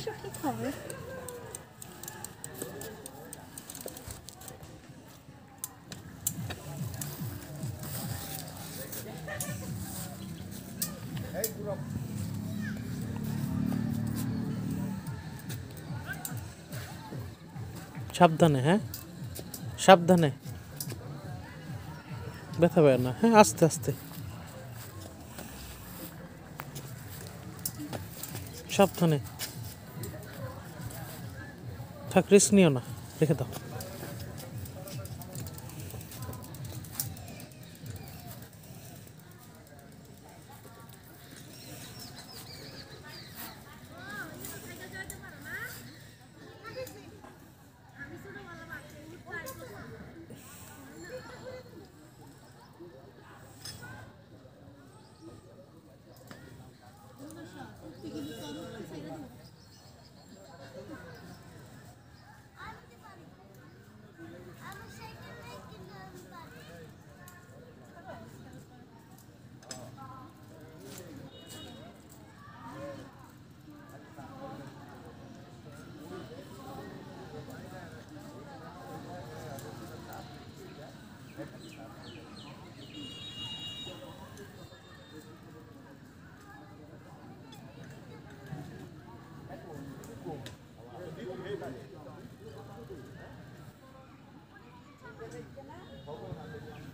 অবশ্য ঠিক হবে সাবধানে হ্যাঁ সাবধানে ব্যথা পায় না হ্যাঁ আস্তে আস্তে সাবধানে থাক রিস্ক নিও না রেখে দাও 怎么？